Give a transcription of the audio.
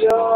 show.